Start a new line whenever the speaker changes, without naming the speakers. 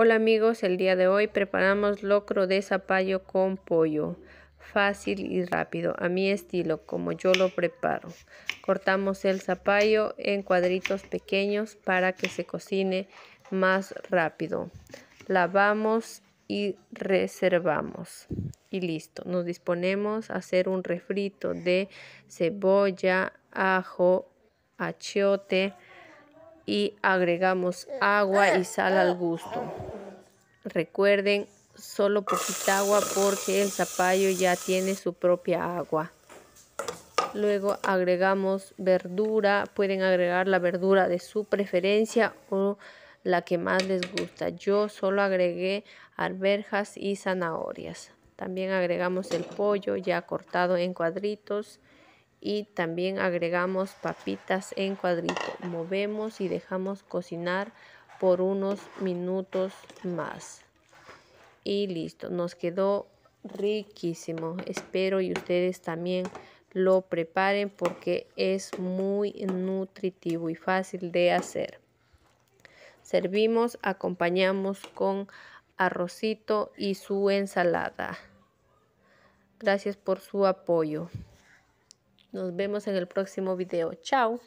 Hola amigos, el día de hoy preparamos locro de zapallo con pollo. Fácil y rápido, a mi estilo, como yo lo preparo. Cortamos el zapallo en cuadritos pequeños para que se cocine más rápido. Lavamos y reservamos. Y listo, nos disponemos a hacer un refrito de cebolla, ajo, achiote, y agregamos agua y sal al gusto. Recuerden, solo poquita agua porque el zapallo ya tiene su propia agua. Luego agregamos verdura, pueden agregar la verdura de su preferencia o la que más les gusta. Yo solo agregué arvejas y zanahorias. También agregamos el pollo ya cortado en cuadritos y también agregamos papitas en cuadrito. Movemos y dejamos cocinar por unos minutos más. Y listo, nos quedó riquísimo. Espero y ustedes también lo preparen porque es muy nutritivo y fácil de hacer. Servimos, acompañamos con arrocito y su ensalada. Gracias por su apoyo. Nos vemos en el próximo video. Chao.